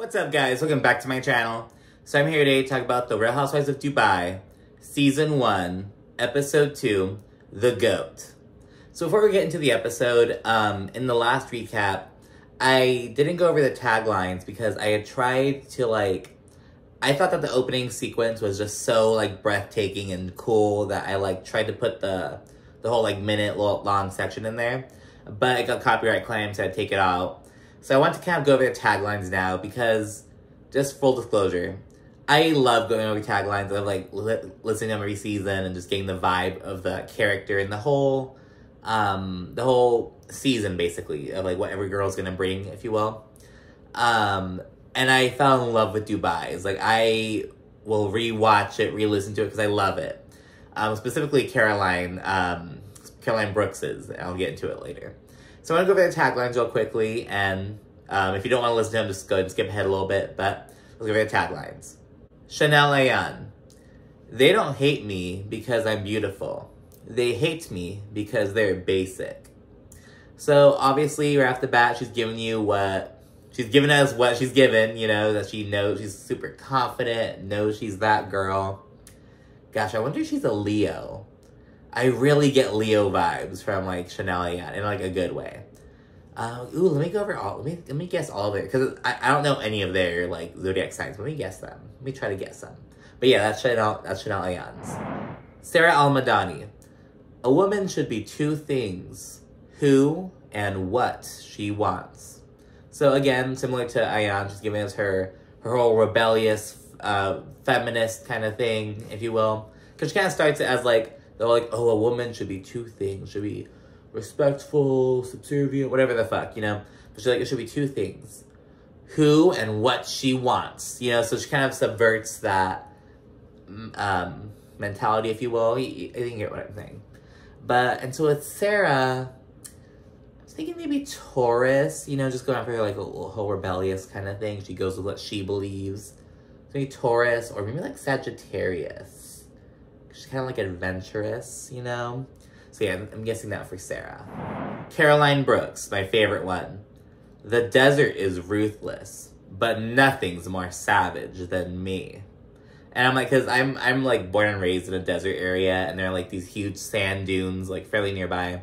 What's up guys, welcome back to my channel. So I'm here today to talk about The Real Housewives of Dubai, Season 1, Episode 2, The GOAT. So before we get into the episode, um, in the last recap, I didn't go over the taglines because I had tried to like, I thought that the opening sequence was just so like breathtaking and cool that I like tried to put the, the whole like minute long section in there. But I got copyright claims, so I take it out. So I want to kind of go over the taglines now because, just full disclosure, I love going over taglines. Love like li- listening to them every season and just getting the vibe of the character and the whole, um, the whole season basically of like what every girl's gonna bring, if you will. Um, and I fell in love with Dubai. It's like I will rewatch it, re-listen to it because I love it. Um, specifically Caroline, um, Caroline Brooks's. I'll get into it later. So I'm to go over the taglines real quickly, and um, if you don't want to listen to them, just go and skip ahead a little bit, but let's go over the taglines. Chanel Ayan. They don't hate me because I'm beautiful. They hate me because they're basic. So obviously, right off the bat, she's giving you what she's giving us what she's given, you know, that she knows she's super confident, knows she's that girl. Gosh, I wonder if she's a Leo. I really get Leo vibes from like Chanel in like a good way. Uh, ooh, let me go over all. Let me let me guess all of it because I, I don't know any of their like zodiac signs. Let me guess them. Let me try to guess them. But yeah, that's Chanel. That's Chanel Ayan's. Sara Al Madani. A woman should be two things: who and what she wants. So again, similar to Ayan, she's giving us her her whole rebellious, uh, feminist kind of thing, if you will, because she kind of starts it as like they're like, oh, a woman should be two things. Should be respectful, subservient, whatever the fuck, you know? But she's like, it should be two things. Who and what she wants, you know? So she kind of subverts that um, mentality, if you will. I think you get what I'm saying. But, and so with Sara, I was thinking maybe Taurus, you know, just going after like a whole rebellious kind of thing. She goes with what she believes. So maybe Taurus or maybe like Sagittarius she's kind of like adventurous, you know? So yeah, I'm guessing that for Sara. Caroline Brooks, my favorite one. The desert is ruthless, but nothing's more savage than me. And I'm like, cause I'm I'm like born and raised in a desert area, and there are like these huge sand dunes like fairly nearby.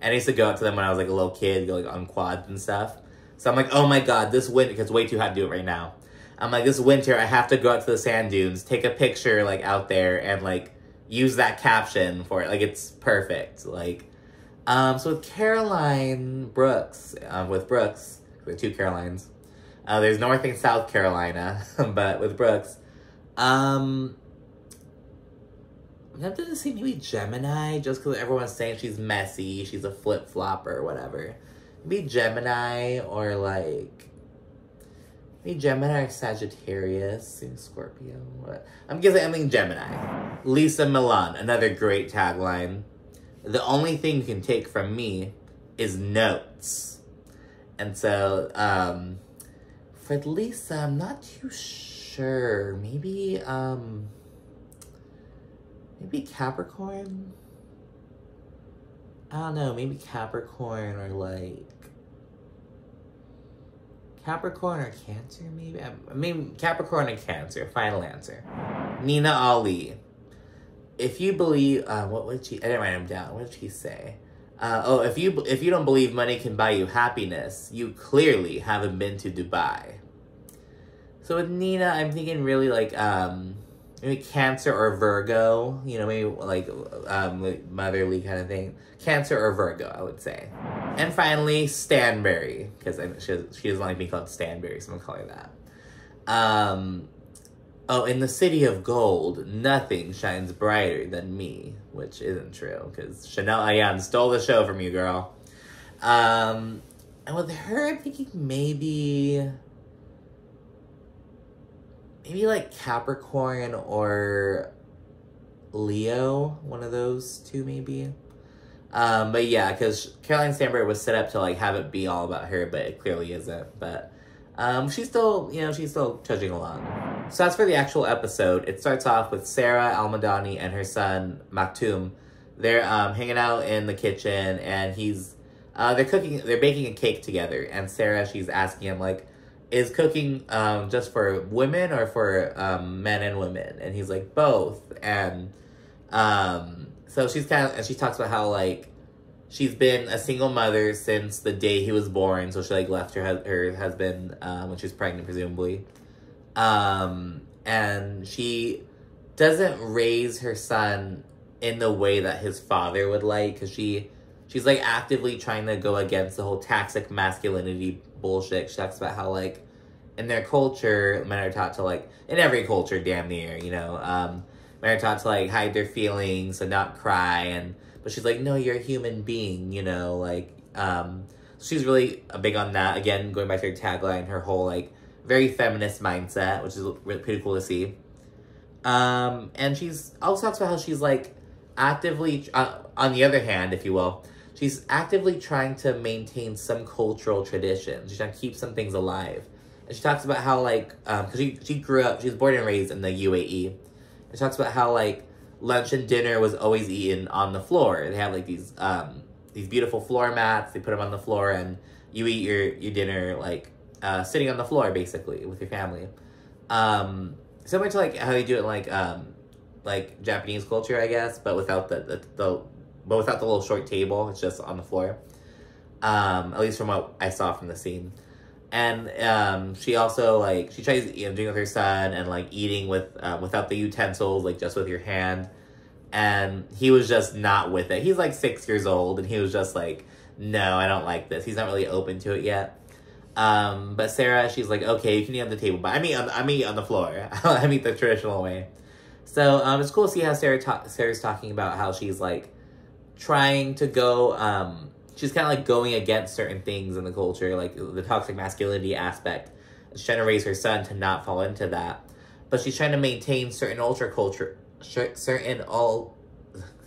And I used to go out to them when I was like a little kid, go like on quads and stuff. So I'm like, oh my god, this winter, because way too hot to do it right now. I'm like, this winter, I have to go out to the sand dunes, take a picture like out there, and like use that caption for it. Like it's perfect. Like, um, so with Caroline Brooks, uh, with Brooks, with two Carolines, uh, there's North and South Carolina, but with Brooks, um, I'm tempted to say maybe Gemini, just because everyone's saying she's messy, she's a flip flopper, whatever. Maybe Gemini or like Maybe Gemini Sagittarius, Scorpio. What? I'm guessing I mean Gemini. Lesa Milan, another great tagline. The only thing you can take from me is notes. And so, um, for Lesa, I'm not too sure. Maybe, um, maybe Capricorn? I don't know, maybe Capricorn or like Capricorn or Cancer, maybe? I mean, Capricorn and Cancer, final answer. Nina Ali. If you believe, uh, what would she, I didn't write him down. What did she say? Uh, oh, if you if you don't believe money can buy you happiness, you clearly haven't been to Dubai. So with Nina, I'm thinking really like um, maybe Cancer or Virgo. You know, maybe like um, motherly kind of thing. Cancer or Virgo, I would say. And finally, Stanbury, because she, she doesn't like being called Stanbury, so I'm gonna call her that. Um, oh, in the city of gold, nothing shines brighter than me, which isn't true, because Chanel Ayan stole the show from you, girl. Um, and with her, I'm thinking maybe, maybe like Capricorn or Leo, one of those two, maybe. Um, but yeah, because Caroline Stanbury was set up to like have it be all about her, but it clearly isn't. But um, she's still, you know, she's still trudging along. So that's for the actual episode. It starts off with Sara Al Madani and her son Maktoum. They're um, hanging out in the kitchen, and he's uh, they're cooking, they're baking a cake together. And Sara, she's asking him like, is cooking um, just for women or for um, men and women? And he's like, both. And um, so she's kind of, and she talks about how like she's been a single mother since the day he was born. So she like left her her husband um, when she was pregnant, presumably. Um, and she doesn't raise her son in the way that his father would like because she she's like actively trying to go against the whole toxic masculinity bullshit. She talks about how like in their culture, men are taught to like in every culture, damn near, you know, um, men are taught to like hide their feelings and not cry, and but she's like, no, you're a human being, you know, like um, she's really big on that. Again, going back to her tagline, her whole like very feminist mindset, which is really pretty cool to see. Um, and she's also talks about how she's like actively, uh, on the other hand, if you will, she's actively trying to maintain some cultural traditions. She's trying to keep some things alive. And she talks about how like, um, cause she, she grew up, she was born and raised in the UAE. And she talks about how like lunch and dinner was always eaten on the floor. They have like these, um, these beautiful floor mats. They put them on the floor and you eat your, your dinner like, uh, sitting on the floor basically with your family. Um, similar to like how they do it in like um like Japanese culture, I guess, but without the the, the but without the little short table. It's just on the floor. Um, at least from what I saw from the scene. And um, she also like she tries you know doing with her son and like eating with uh, without the utensils, like just with your hand. And he was just not with it. He's like six years old, and he was just like, "No, I don't like this." He's not really open to it yet. Um, but Sara, she's like, okay, you can eat on the table, but I mean, I eat on the floor. I mean the traditional way. So um, it's cool to see how Sara ta- Sara's talking about how she's like trying to go. Um, she's kind of like going against certain things in the culture, like the toxic masculinity aspect. She's trying to raise her son to not fall into that, but she's trying to maintain certain ultra culture, certain all,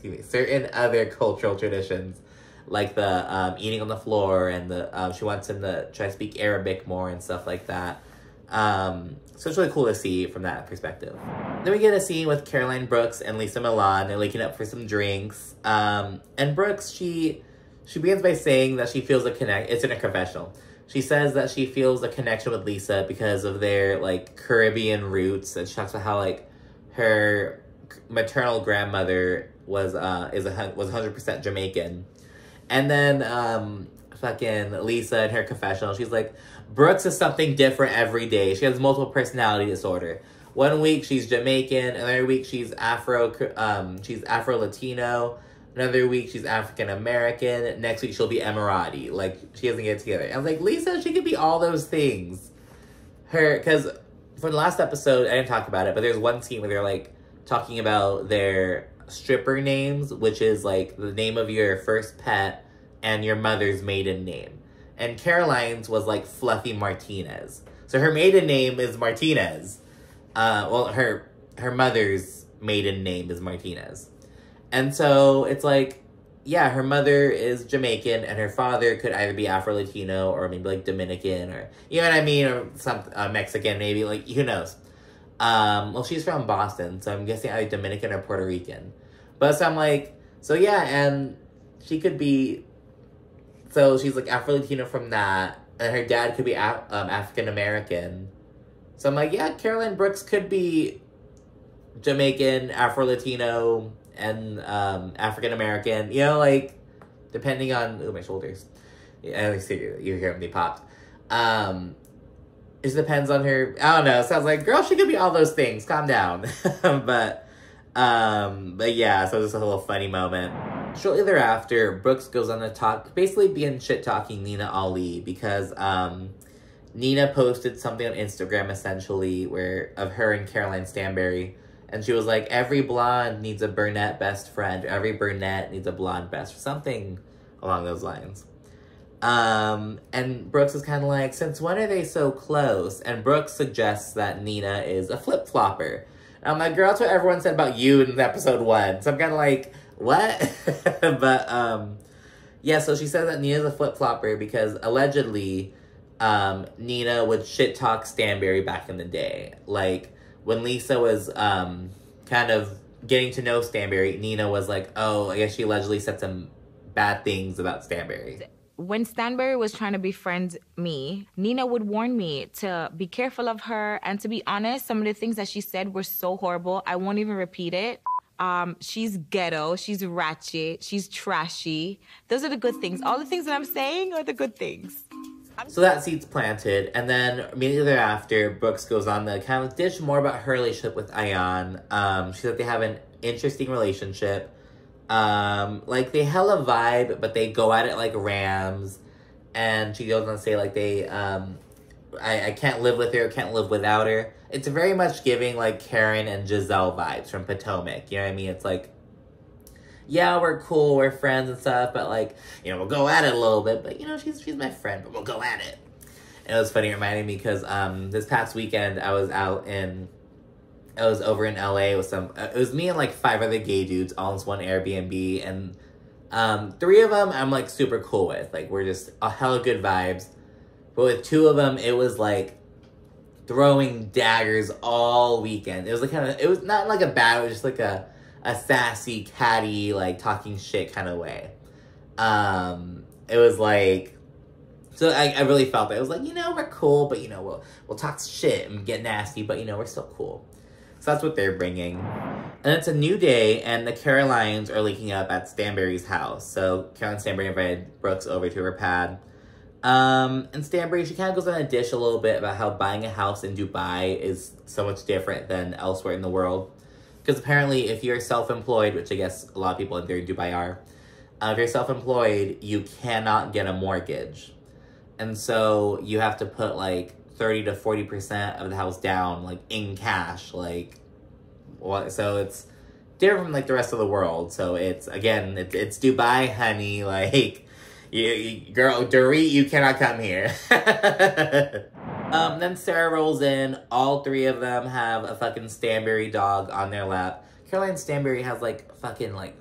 me, certain other cultural traditions like the um, eating on the floor and the uh, she wants him to try to speak Arabic more and stuff like that. Um, so it's really cool to see from that perspective. Then we get a scene with Caroline Brooks and Lesa Milan. They're linking up for some drinks. Um, and Brooks, she she begins by saying that she feels a connect. It's in a confessional. She says that she feels a connection with Lesa because of their like Caribbean roots, and she talks about how like her maternal grandmother was uh is a was hundred percent Jamaican and then um, fucking Lesa in her confessional, she's like, Brooks is something different every day. She has multiple personality disorder. One week she's Jamaican, another week she's Afro, um, she's Afro Latino. Another week she's African American. Next week she'll be Emirati. Like she doesn't get together. I was like, Lesa, she could be all those things. Her, because for the last episode, I didn't talk about it, but there's one scene where they're like talking about their stripper names, which is like the name of your first pet and your mother's maiden name. And Caroline's was like Fluffy Martinez. So her maiden name is Martinez. Uh, well, her her mother's maiden name is Martinez. And so it's like, yeah, her mother is Jamaican and her father could either be Afro Latino or maybe like Dominican or, you know what I mean? Or some uh, Mexican, maybe, like, who knows? Um, well, she's from Boston, so I'm guessing either Dominican or Puerto Rican. But so I'm like, so yeah, and she could be, so she's like Afro Latino from that, and her dad could be Af- um, African American. So I'm like, yeah, Caroline Brooks could be Jamaican, Afro Latino, and um, African American. You know, like depending on oh my shoulders. Yeah, I see you hear they popped. Um, it depends on her. I don't know. Sounds like girl, she could be all those things. Calm down. but um, but yeah, so just a little funny moment. Shortly thereafter, Brooks goes on to talk, basically being shit talking Nina Ali because um, Nina posted something on Instagram essentially where of her and Caroline Stanbury, and she was like, "Every blonde needs a brunette best friend. Every brunette needs a blonde best something along those lines." Um, and Brooks is kind of like, since when are they so close? And Brooks suggests that Nina is a flip flopper. I'm like, girl, that's what everyone said about you in episode one. So I'm kind of like, what? but, um, yeah, so she says that Nina's a flip flopper because allegedly, um, Nina would shit talk Stanbury back in the day. Like, when Lesa was, um, kind of getting to know Stanbury, Nina was like, oh, I guess she allegedly said some bad things about Stanbury. when Stanbury was trying to befriend me, Nina would warn me to be careful of her. And to be honest, some of the things that she said were so horrible. I won't even repeat it. Um, she's ghetto, she's ratchet, she's trashy. Those are the good things. All the things that I'm saying are the good things. So that seed's planted, and then immediately thereafter, Brooks goes on to kind of dish more about her relationship with Ayan. Um, she said they have an interesting relationship. Um, like they hella vibe, but they go at it like rams. And she goes on to say like they, um, I, I can't live with her, can't live without her. It's very much giving like Karen and Gizelle vibes from Potomac. You know what I mean? It's like, yeah, we're cool, we're friends and stuff, but like, you know, we'll go at it a little bit. But you know, she's she's my friend, but we'll go at it. And it was funny, reminding me because um this past weekend I was out in I was over in LA with some. Uh, it was me and like five other gay dudes all in one Airbnb, and um, three of them I'm like super cool with. Like we're just a hella good vibes. But with two of them, it was like throwing daggers all weekend. It was like kind of. It was not like a bad. It was just like a a sassy, catty, like talking shit kind of way. Um, it was like. So I, I really felt that it was like you know we're cool, but you know we'll we'll talk shit and get nasty, but you know we're still cool. So that's what they're bringing. And it's a new day, and the Carolines are linking up at Stanbury's house. So Caroline Stanbury invited Brooks over to her pad. Um, and Stanbury, she kind of goes on a dish a little bit about how buying a house in Dubai is so much different than elsewhere in the world. Because apparently, if you're self employed, which I guess a lot of people in in Dubai are, uh, if you're self employed, you cannot get a mortgage. And so you have to put like 30 to 40% of the house down, like in cash. Like, what? So it's different from like the rest of the world. So it's, again, it, it's Dubai, honey. Like, you, girl, Dorit, you cannot come here. um, then Sara rolls in. All three of them have a fucking Stanbury dog on their lap. Caroline Stanbury has like fucking like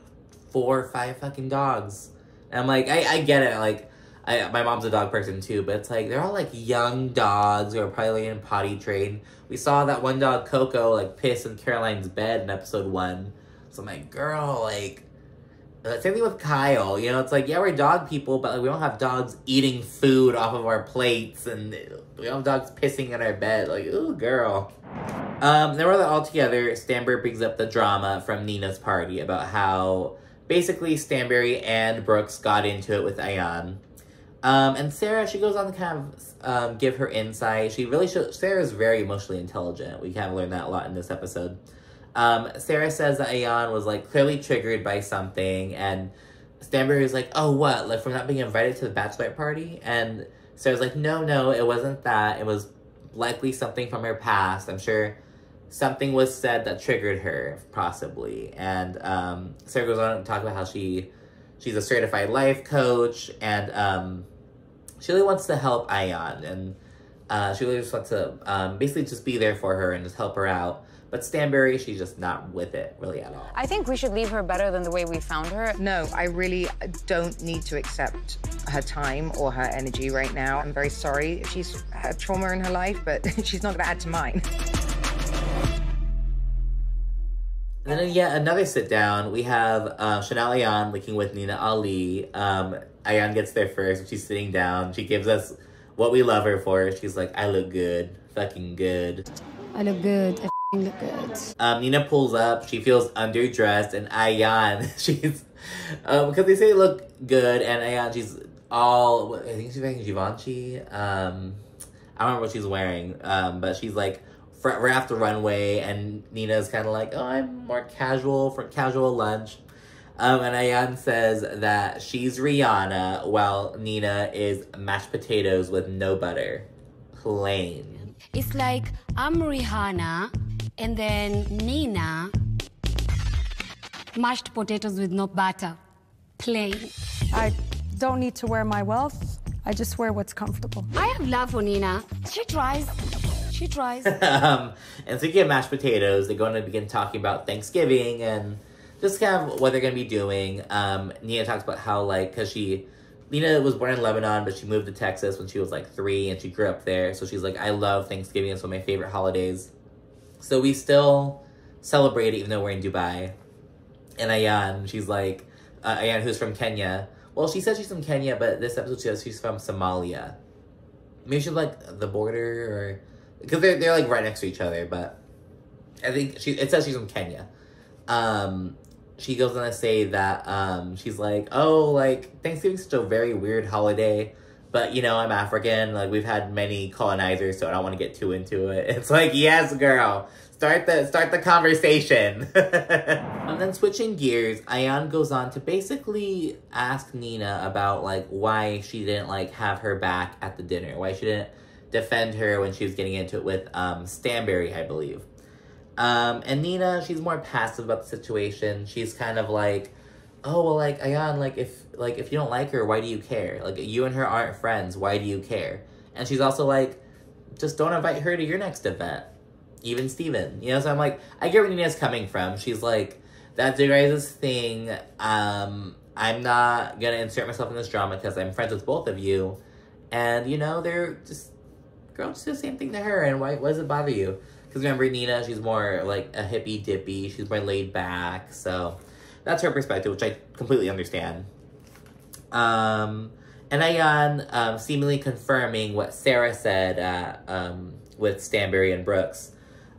four or five fucking dogs. And I'm like, I, I get it. Like, I, my mom's a dog person too, but it's like they're all like young dogs who are probably in potty train. We saw that one dog, Coco, like piss in Caroline's bed in episode one. So I'm like, girl, like, uh, same thing with Kyle. You know, it's like, yeah, we're dog people, but like, we don't have dogs eating food off of our plates, and we don't have dogs pissing in our bed. Like, ooh, girl. Um, then we're all together. Stanbury brings up the drama from Nina's party about how basically Stanbury and Brooks got into it with Ayan. Um, and Sara, she goes on to kind of um, give her insight. She really shows, Sara's very emotionally intelligent. We kind of learned that a lot in this episode. Um, Sara says that Ayan was like clearly triggered by something, and Stanbury was like, "Oh, what? Like from not being invited to the bachelorette party?" And Sara's like, "No, no, it wasn't that. It was likely something from her past. I'm sure something was said that triggered her, possibly." And um, Sara goes on to talk about how she she's a certified life coach, and um, she really wants to help Ayan, and uh, she really just wants to um, basically just be there for her and just help her out. But Stanbury, she's just not with it really at all. I think we should leave her better than the way we found her. No, I really don't need to accept her time or her energy right now. I'm very sorry if she's had trauma in her life, but she's not going to add to mine. And then yet another sit down, we have uh, Chanel Ayan linking with Nina Ali. Um, Ayan gets there first. She's sitting down. She gives us what we love her for. She's like, I look good. Fucking good. I look good. I look good. Um, Nina pulls up. She feels underdressed. And Ayan, she's... Um, because they say look good. And Ayan, she's all... I think she's wearing Givenchy. Um, I don't remember what she's wearing. Um, but she's like we're right the runway, and Nina's kind of like, "Oh, I'm more casual for casual lunch." Um, and Ayan says that she's Rihanna, while Nina is mashed potatoes with no butter, plain. It's like I'm Rihanna, and then Nina, mashed potatoes with no butter, plain. I don't need to wear my wealth. I just wear what's comfortable. I have love for Nina. She tries. She tries. um, and speaking of mashed potatoes, they're going to begin talking about Thanksgiving and just kind of what they're going to be doing. Um, Nina talks about how, like, because she, Nina was born in Lebanon, but she moved to Texas when she was like three and she grew up there. So she's like, I love Thanksgiving. It's one of my favorite holidays. So we still celebrate even though we're in Dubai. And Ayan, she's like, uh, Ayan, who's from Kenya, Well, she says she's from Kenya, but this episode she says she's from Somalia. Maybe she's like the border, or because they're they're like right next to each other. But I think she it says she's from Kenya. Um, she goes on to say that um, she's like, oh, like Thanksgiving's such a very weird holiday. But you know, I'm African. Like we've had many colonizers, so I don't want to get too into it. It's like, yes, girl, start the start the conversation. and then switching gears, Ayan goes on to basically ask Nina about like why she didn't like have her back at the dinner, why she didn't defend her when she was getting into it with um Stanbury, I believe. Um, and Nina, she's more passive about the situation. She's kind of like, oh well, like Ayan, like if like if you don't like her, why do you care? Like you and her aren't friends. Why do you care? And she's also like, just don't invite her to your next event. Even Steven. You know, so I'm like, I get where Nina's coming from. She's like, that's your guys' thing. Um, I'm not gonna insert myself in this drama because I'm friends with both of you. And you know, they're just girl, just do the same thing to her and why, does it bother you? Because remember, Nina, she's more like a hippy dippy. She's more laid back. So that's her perspective, which I completely understand. Um, and Ayan um, seemingly confirming what Sara said uh, um, with Stanbury and Brooks.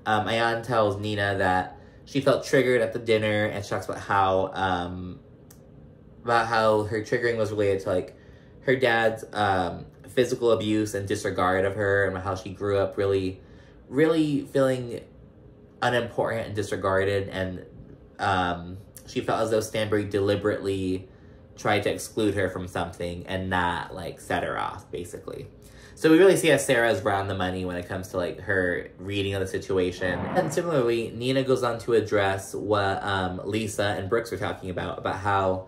Um, Ayan tells Nina that she felt triggered at the dinner, and she talks about how um, about how her triggering was related to like her dad's um, physical abuse and disregard of her, and how she grew up really, really feeling unimportant and disregarded, and um, she felt as though Stanbury deliberately tried to exclude her from something and not like set her off, basically. So we really see as Sara's around the money when it comes to like her reading of the situation. And similarly, Nina goes on to address what um, Lesa and Brooks were talking about, about how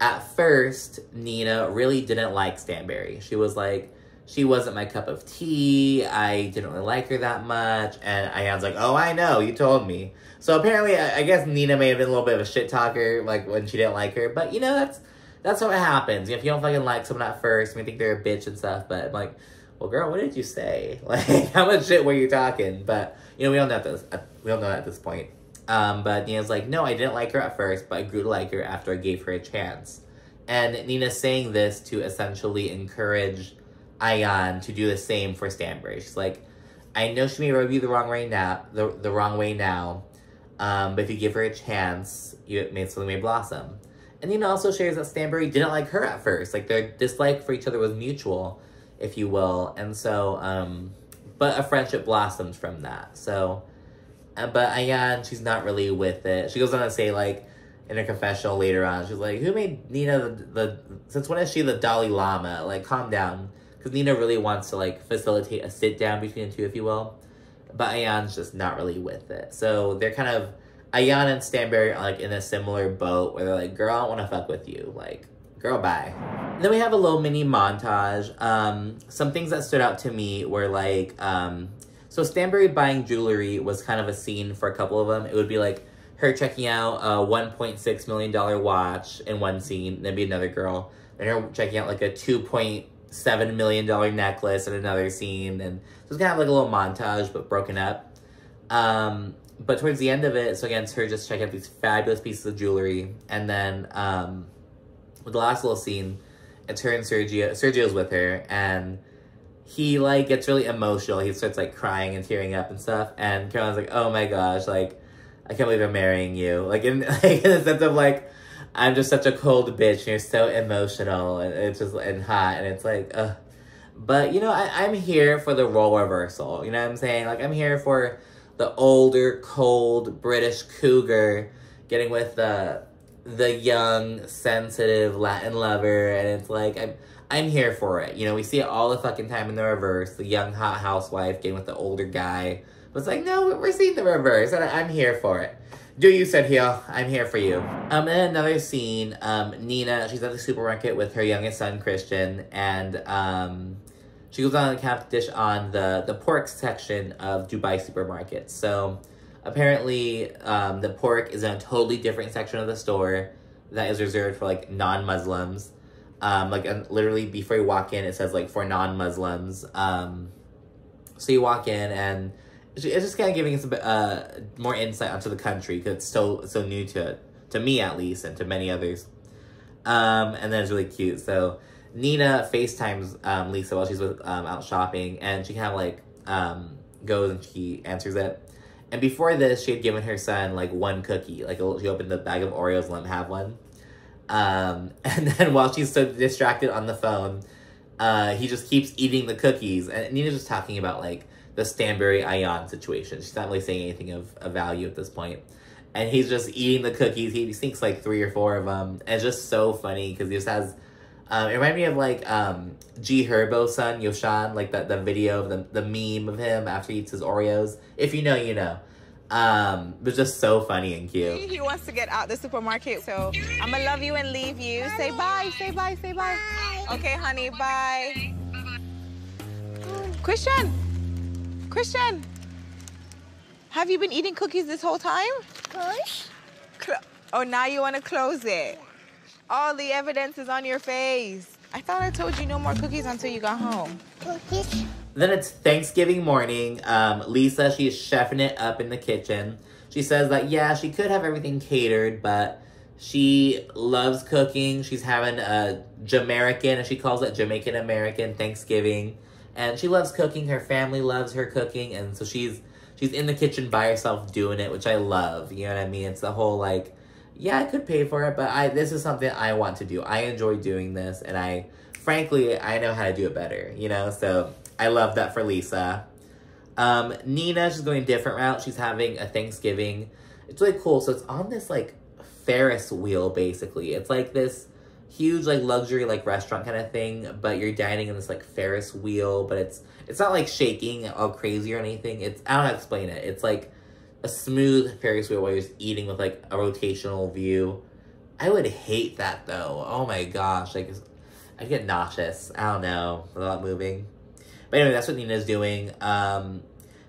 at first Nina really didn't like Stanbury. She was like, she wasn't my cup of tea. I didn't really like her that much. And Ayan's like, oh, I know, you told me. So apparently, I, guess Nina may have been a little bit of a shit talker, like when she didn't like her. But you know, that's that's what happens. If you don't fucking like someone at first, you think they're a bitch and stuff. But I'm like, well, girl, what did you say? Like, how much shit were you talking? But you know, we don't know this. We don't know at this point. Um, but Nina's like, no, I didn't like her at first, but I grew to like her after I gave her a chance. And Nina's saying this to essentially encourage Ayan to do the same for Stanbury. She's like, I know she may rub you the wrong way now, the, the wrong way now, um, but if you give her a chance, you it may something may blossom. And Nina also shares that Stanbury didn't like her at first. Like their dislike for each other was mutual, if you will. And so, um, but a friendship blossomed from that. So, uh, but Ayan, she's not really with it. She goes on to say like, in a confessional later on, she's like, who made Nina the, the since when is she the Dalai Lama? Like, calm down. Because Nina really wants to like facilitate a sit down between the two, if you will. But Ayan's just not really with it. So they're kind of Ayan and Stanbury are like in a similar boat where they're like, girl, I don't want to fuck with you. Like, girl, bye. then we have a little mini montage. Um, some things that stood out to me were like, um, so Stanbury buying jewelry was kind of a scene for a couple of them. It would be like her checking out a $1.6 million watch in one scene, then be another girl. Then her checking out like a $2.7 million necklace in another scene. And so it's kind of like a little montage, but broken up. Um, but towards the end of it, so again, it's her just checking out these fabulous pieces of jewelry. And then um, with the last little scene, it's her and Sergio. Sergio's with her, and he like gets really emotional. He starts like crying and tearing up and stuff. And Caroline's like, "Oh my gosh, like I can't believe I'm marrying you." Like in like in the sense of like I'm just such a cold bitch. And you're so emotional, and it's just and hot, and it's like, ugh. But you know, I, I'm here for the role reversal. You know what I'm saying? Like I'm here for the older, cold British cougar getting with the the young, sensitive Latin lover, and it's like I'm I'm here for it. You know, we see it all the fucking time in the reverse. The young hot housewife getting with the older guy. But it's like, no, we're seeing the reverse, and I'm here for it. Do you, Sergio? I'm here for you. Um, in another scene, um, Nina, she's at the supermarket with her youngest son, Christian, and, um, she goes on a cap dish on the, the pork section of Dubai supermarket. So, apparently, um, the pork is in a totally different section of the store that is reserved for, like, non-Muslims. Um, like, literally, before you walk in, it says, like, for non-Muslims. Um, so you walk in, and it's just kind of giving us a bit, uh, more insight onto the country, because it's so, so new to, to me, at least, and to many others. Um, and then it's really cute. So Nina FaceTimes um, Lesa while she's with, um, out shopping, and she kind of like um, goes and she answers it. And before this, she had given her son like one cookie. Like she opened the bag of Oreos and let him have one. Um, and then while she's so distracted on the phone, uh, he just keeps eating the cookies. And Nina's just talking about like the Stanbury Ayan situation. She's not really saying anything of, of value at this point. And he's just eating the cookies. He thinks like three or four of them. And it's just so funny because he just has. Um, it reminded me of like um, G Herbo's son, Yosohn, like the, the video of the, the meme of him after he eats his Oreos. If you know, you know. Um, it was just so funny and cute. He wants to get out the supermarket, so I'm gonna love you and leave you. Say bye, say bye, say bye. Okay, honey, bye. Christian, Christian, have you been eating cookies this whole time? Push. Cl- oh, now you want to close it. All the evidence is on your face. I thought I told you no more cookies until you got home. Cookies. Then it's Thanksgiving morning. Um, Lesa, she's chefing it up in the kitchen. She says that, yeah, she could have everything catered, but she loves cooking. She's having a Jamaican, and she calls it Jamaican American Thanksgiving. And she loves cooking. Her family loves her cooking, and so she's she's in the kitchen by herself doing it, which I love. You know what I mean? It's the whole like, yeah, I could pay for it, but I this is something I want to do. I enjoy doing this, and I frankly I know how to do it better. You know, so I love that for Lesa. Um, Nina, she's going a different route. She's having a Thanksgiving. It's really cool. So it's on this like Ferris wheel, basically. It's like this huge like luxury like restaurant kind of thing, but you're dining in this like Ferris wheel, but it's it's not like shaking all crazy or anything. It's I don't explain it. It's like a smooth Ferris wheel where you're just eating with like a rotational view. I would hate that though. Oh my gosh, like I get nauseous. I don't know without moving. But anyway, that's what Nina's doing. Um,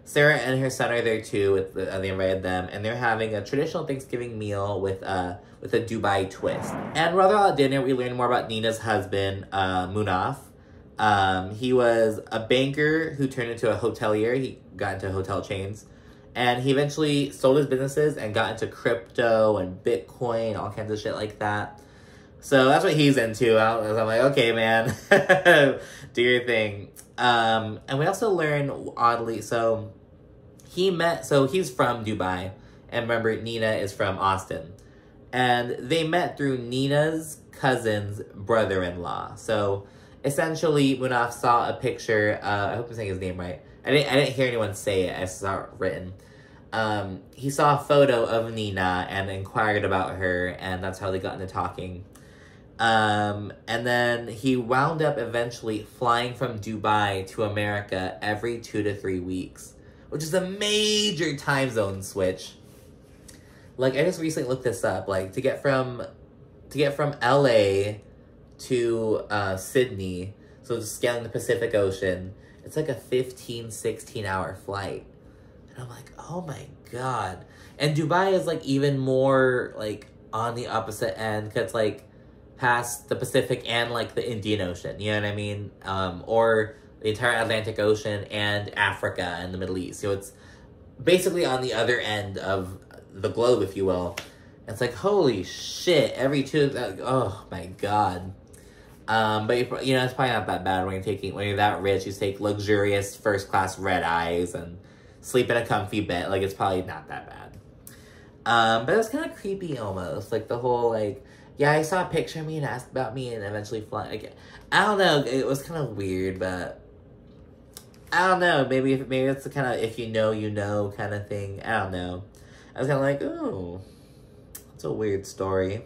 Sara and her son are there too. With the, uh, they invited them, and they're having a traditional Thanksgiving meal with uh with a Dubai twist. And rather at dinner, we learn more about Nina's husband, uh, Munaf. Um, he was a banker who turned into a hotelier. He got into hotel chains, and he eventually sold his businesses and got into crypto and Bitcoin, all kinds of shit like that. So that's what he's into. I was- I'm like, okay, man, do your thing. Um, and we also learn oddly, so he met, so he's from Dubai, and remember, Nina is from Austin. And they met through Nina's cousin's brother in law. So essentially, Munaf saw a picture, uh, I hope I'm saying his name right. I didn't, I didn't hear anyone say it, I saw it written. Um, he saw a photo of Nina and inquired about her, and that's how they got into talking. Um, and then he wound up eventually flying from Dubai to America every two to three weeks, which is a major time zone switch. Like I just recently looked this up. Like to get from to get from LA to uh, Sydney, so just scaling the Pacific Ocean, it's like a 15, 16 hour flight. And I'm like, oh my god. And Dubai is like even more like on the opposite end because like past the Pacific and like the Indian Ocean. You know what I mean? Um, or the entire Atlantic Ocean and Africa and the Middle East. So it's basically on the other end of the globe, if you will. It's like holy shit! Every two, oh my god. Um, but you know it's probably not that bad when you're taking when you're that rich. You take luxurious first class red eyes and sleep in a comfy bed. Like it's probably not that bad. Um, but it was kind of creepy almost. Like the whole like yeah, I saw a picture of me and asked about me and eventually fly. Like, I don't know. It was kind of weird, but I don't know. Maybe if maybe it's the kind of if you know you know kind of thing. I don't know. I was kind of like, oh, it's a weird story.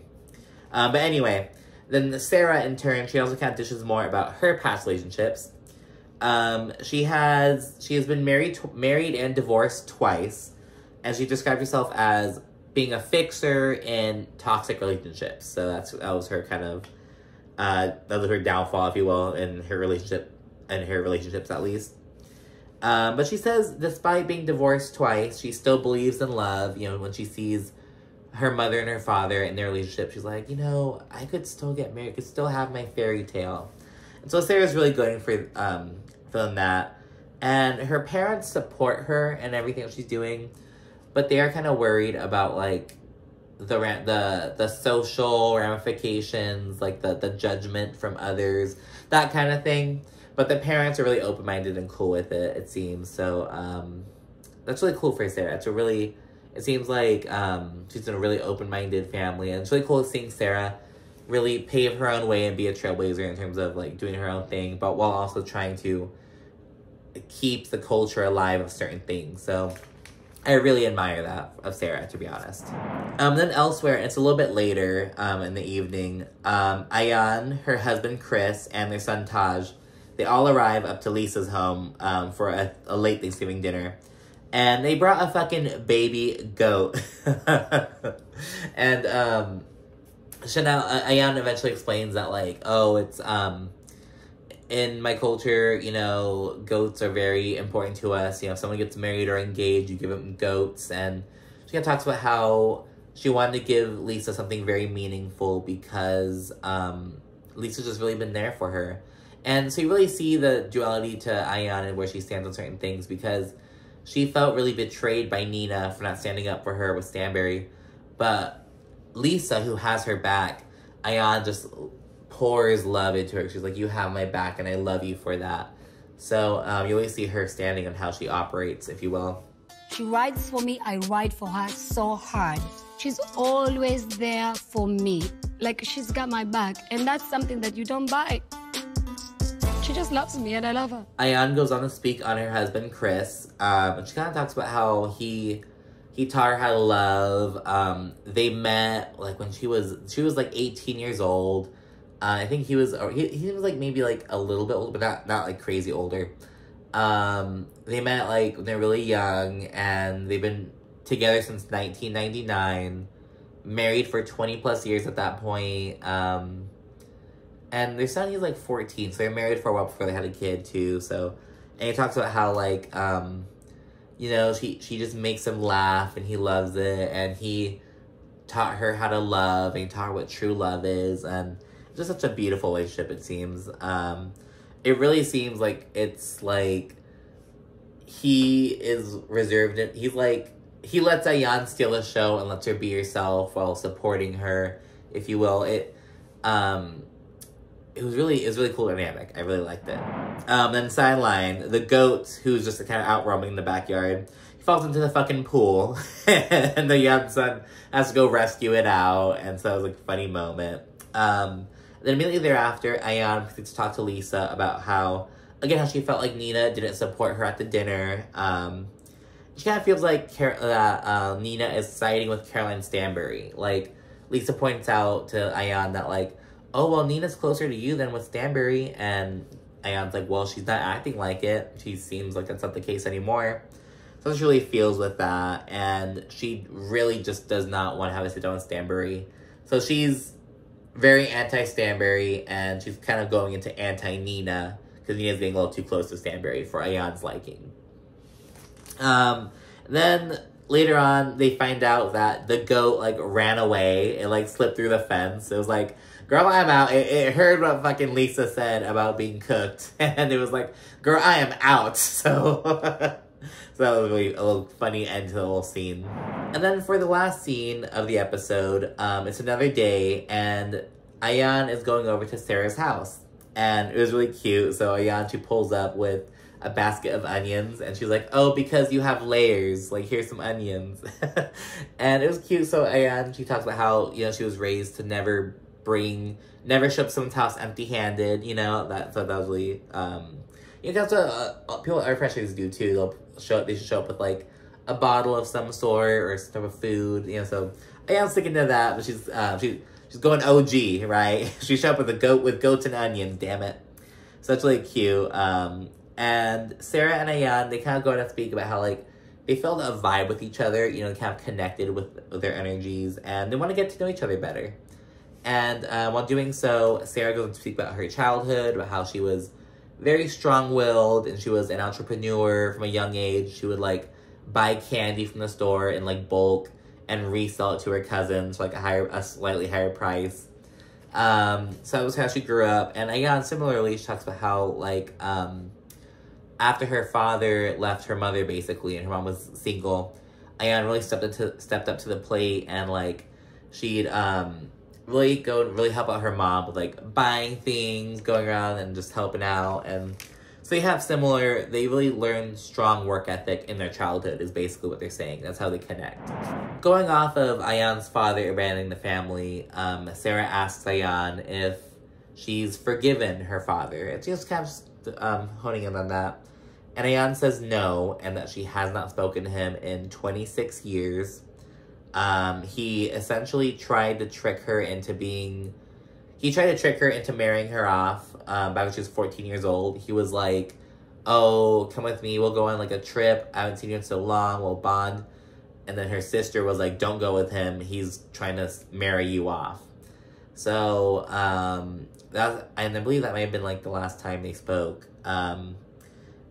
Um, but anyway, then Sara in turn, she also kind of dishes more about her past relationships. Um, she has she has been married married and divorced twice, and she described herself as being a fixer in toxic relationships. So that's that was her kind of uh, that was her downfall, if you will, in her relationship and her relationships at least. Um, but she says, despite being divorced twice, she still believes in love. You know, when she sees her mother and her father in their relationship, she's like, you know, I could still get married, could still have my fairy tale. And so Sara's really going for um for that. And her parents support her and everything she's doing, but they are kind of worried about like the the the social ramifications, like the the judgment from others, that kind of thing. But the parents are really open minded and cool with it. It seems so. Um, that's really cool for Sara. It's a really. It seems like um, she's in a really open minded family, and it's really cool seeing Sara really pave her own way and be a trailblazer in terms of like doing her own thing, but while also trying to keep the culture alive of certain things. So I really admire that of Sara, to be honest. Um, then elsewhere, it's a little bit later um, in the evening. Um, Ayan, her husband Chris, and their son Taj, they all arrive up to Lesa's home um, for a, a late Thanksgiving dinner. And they brought a fucking baby goat. and um, Chanel, uh, Ayan eventually explains that, like, oh, it's, um, in my culture, you know, goats are very important to us. You know, if someone gets married or engaged, you give them goats. And she kind of talks about how she wanted to give Lesa something very meaningful because um, Lesa's just really been there for her. And so you really see the duality to Ayan and where she stands on certain things because she felt really betrayed by Nina for not standing up for her with Stanbury. But Lesa, who has her back, Ayan just pours love into her. She's like, You have my back, and I love you for that. So um, you always see her standing on how she operates, if you will. She rides for me, I ride for her so hard. She's always there for me. Like she's got my back, and that's something that you don't buy. She just loves me, and I love her. Ayan goes on to speak on her husband Chris, um, and she kind of talks about how he he taught her how to love. Um, they met like when she was she was like eighteen years old. Uh, I think he was he he was like maybe like a little bit older, but not not like crazy older. Um, they met like when they're really young, and they've been together since nineteen ninety nine. Married for twenty plus years at that point. Um, and their son he's like 14 so they're married for a while before they had a kid too so and he talks about how like um you know she she just makes him laugh and he loves it and he taught her how to love and taught her what true love is and just such a beautiful relationship it seems. Um it really seems like it's like he is reserved in, he's like he lets Ayan steal the show and lets her be herself while supporting her if you will. It um it was really it was really cool dynamic. I really liked it. Um, then sideline, the goat who's just kind of out roaming in the backyard. He falls into the fucking pool, and the young son has to go rescue it out, and so it was like a funny moment. Um, then immediately thereafter, Ayan proceeds to talk to Lesa about how again how she felt like Nina didn't support her at the dinner. Um, she kind of feels like Car- that uh, Nina is siding with Caroline Stanbury. Like Lesa points out to Ayan that like oh, well, Nina's closer to you than with Stanbury. And Ayan's like, well, she's not acting like it. She seems like that's not the case anymore. So she really feels with that. And she really just does not want to have a sit down with Stanbury. So she's very anti Stanbury and she's kind of going into anti Nina because Nina's getting a little too close to Stanbury for Ayan's liking. Um, then later on, they find out that the goat like ran away. It like slipped through the fence. It was like, girl, I'm out. It, it heard what fucking Lesa said about being cooked, and it was like, girl, I am out. So, so that was really a little funny end to the whole scene. And then for the last scene of the episode, um, it's another day, and Ayan is going over to Sara's house, and it was really cute. So Ayan she pulls up with a basket of onions and she's like, Oh, because you have layers, like here's some onions. and it was cute. So Ayan, she talks about how, you know, she was raised to never bring never show up someone's house empty handed, you know, that so that was really um you know that's what uh, people our freshers do too. They'll show up they should show up with like a bottle of some sort or some type of food, you know, so Ayan's sticking to that, but she's um she she's going OG, right? she showed up with a goat with goats and onions, damn it. So that's really cute. Um and Sara and Ayan, they kind of go on to speak about how, like, they felt a vibe with each other, you know, kind of connected with, with their energies, and they want to get to know each other better. And uh, while doing so, Sara goes to speak about her childhood, about how she was very strong willed and she was an entrepreneur from a young age. She would, like, buy candy from the store in, like, bulk and resell it to her cousins for, like, a, higher, a slightly higher price. Um, so that was how she grew up. And Ayan, similarly, she talks about how, like, um, after her father left her mother basically and her mom was single, Ayan really stepped into stepped up to the plate and like she'd um really go really help out her mom with like buying things, going around and just helping out and so they have similar they really learn strong work ethic in their childhood is basically what they're saying. That's how they connect. Going off of Ayan's father abandoning the family, um, Sara asks Ayan if she's forgiven her father. Kind of just, um, honing in on that. And Ayan says no, and that she has not spoken to him in 26 years. Um, he essentially tried to trick her into being. He tried to trick her into marrying her off um, back when she was 14 years old. He was like, Oh, come with me. We'll go on like a trip. I haven't seen you in so long. We'll bond. And then her sister was like, Don't go with him. He's trying to marry you off. So, um, that, and I believe that may have been like the last time they spoke. Um,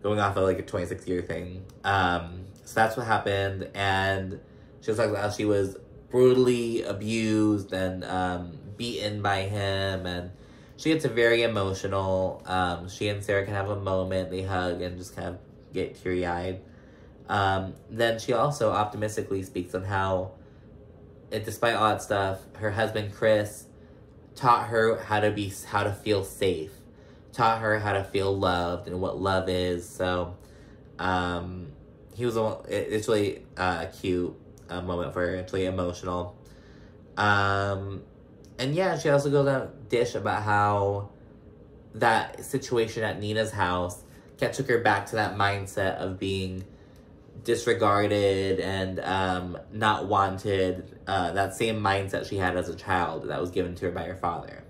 going off of like a 26 year thing. Um, so that's what happened. And she was about how she was brutally abused and um, beaten by him. And she gets very emotional. Um, she and Sara can have a moment. They hug and just kind of get teary eyed. Um, then she also optimistically speaks on how, it, despite all that stuff, her husband Chris taught her how to be how to feel safe taught her how to feel loved and what love is. So, um, he was a, it's really uh, cute uh, moment for her. It's really emotional. Um, and yeah, she also goes on dish about how that situation at Nina's house of took her back to that mindset of being disregarded and um, not wanted. Uh, that same mindset she had as a child that was given to her by her father.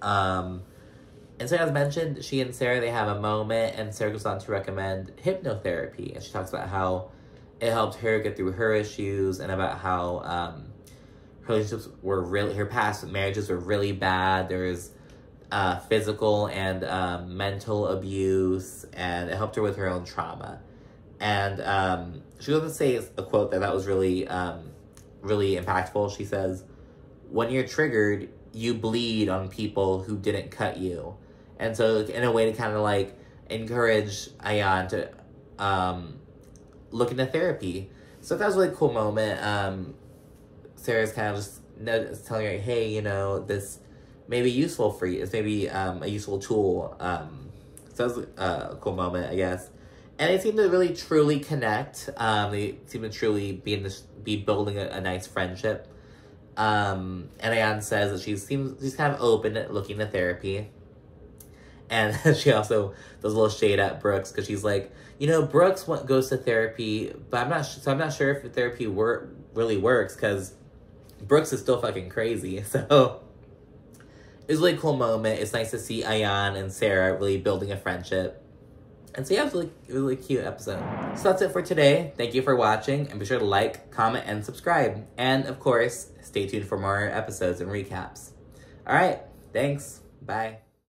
Um, and so, as mentioned, she and Sara they have a moment, and Sara goes on to recommend hypnotherapy, and she talks about how it helped her get through her issues, and about how um, relationships were really her past marriages were really bad. There uh, physical and um, mental abuse, and it helped her with her own trauma. And um, she goes to say a quote that that was really, um, really impactful. She says, "When you're triggered, you bleed on people who didn't cut you." And so, in a way to kind of like encourage Ayan to um, look into therapy. So that was a really cool moment. Um, Sara's kind of just telling her, hey, you know, this may be useful for you. It's maybe um, a useful tool. Um, so that was a cool moment, I guess. And they seem to really truly connect. Um, they seem to truly be in this, be building a, a nice friendship. Um, and Ayan says that she seems she's kind of open at looking to therapy. And she also does a little shade at Brooks because she's like, you know, Brooks goes to therapy, but I'm not so I'm not sure if the therapy work really works because Brooks is still fucking crazy. So it's a really cool moment. It's nice to see Ayan and Sara really building a friendship. And so yeah, it was a really, really cute episode. So that's it for today. Thank you for watching, and be sure to like, comment, and subscribe. And of course, stay tuned for more episodes and recaps. All right, thanks. Bye.